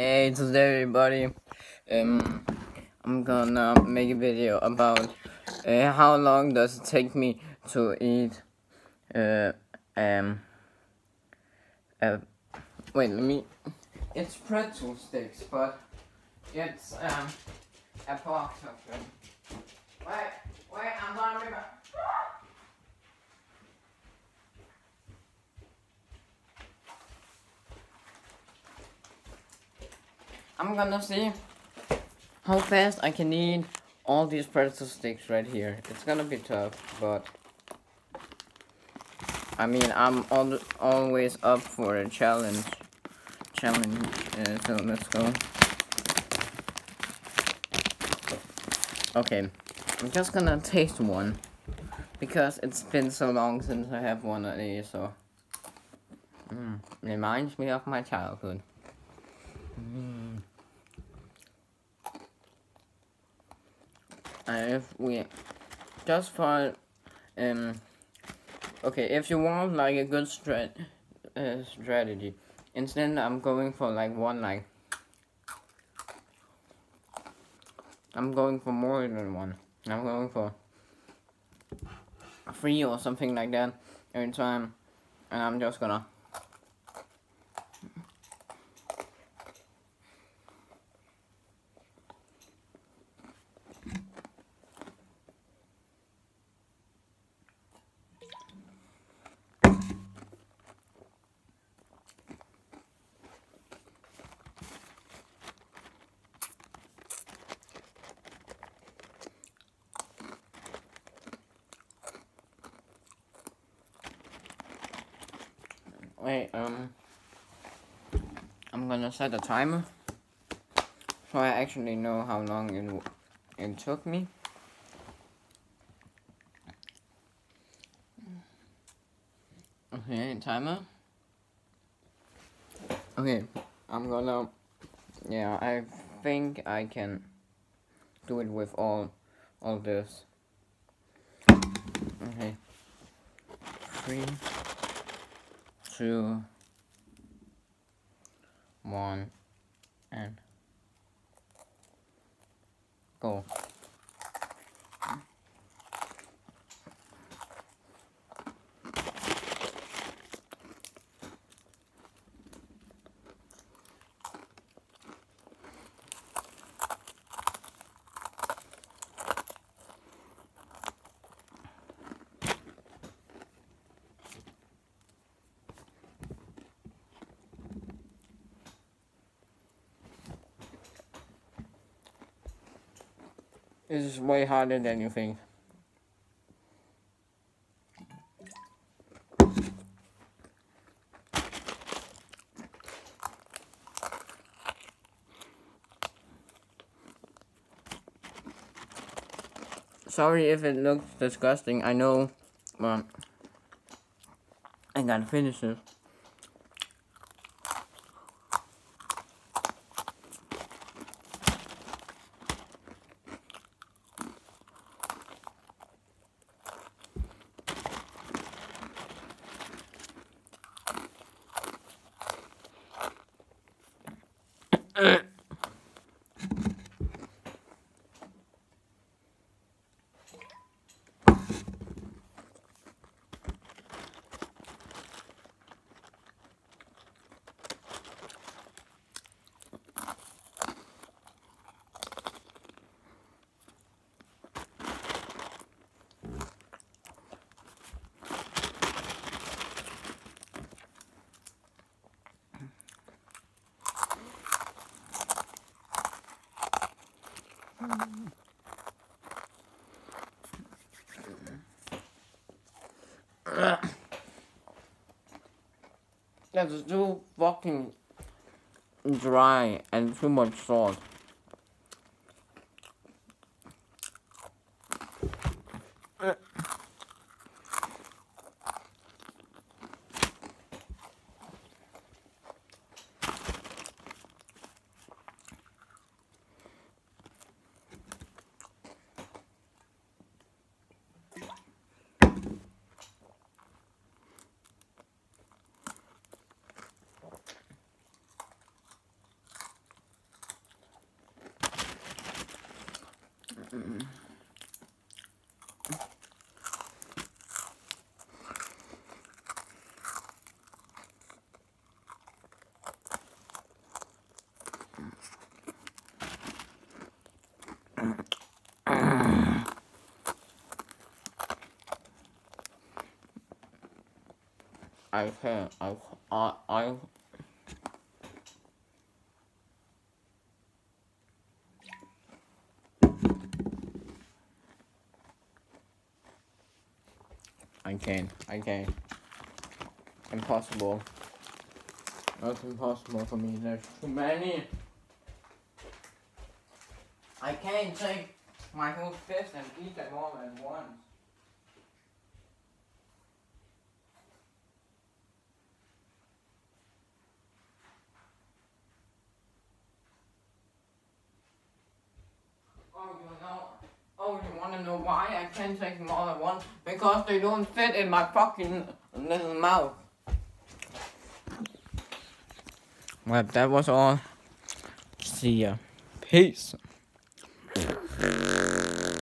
Hey, today everybody, um, I'm gonna make a video about uh, how long does it take me to eat, uh, um, uh, wait, let me, it's pretzel sticks, but it's, um, a box of them. Wait, wait, I'm gonna remember. I'm gonna see how fast I can eat all these pretzel sticks right here. It's gonna be tough, but I mean, I'm al always up for a challenge. Challenge, uh, so let's go. Okay, I'm just gonna taste one because it's been so long since I have one of these, so mm, reminds me of my childhood. Mm. If we just for um okay if you want like a good strat uh, strategy instead I'm going for like one like I'm going for more than one. I'm going for three or something like that every time and I'm just gonna Wait, um, I'm gonna set a timer so I actually know how long it, it took me. Okay, timer. Okay, I'm gonna, yeah, I think I can do it with all, all this. Okay, three two, one, and go. Is way harder than you think. Sorry if it looks disgusting, I know, but I gotta finish this. Uh. That's too fucking dry and too much salt. I can't. I, I, I I can't. I can't. Impossible. That's impossible for me. There's too many. I can't take my whole fist and eat them all at once. Oh, you know. Oh, you wanna know can't take all at once? Because they don't fit in my fucking little mouth. Well, that was all. See ya. Peace.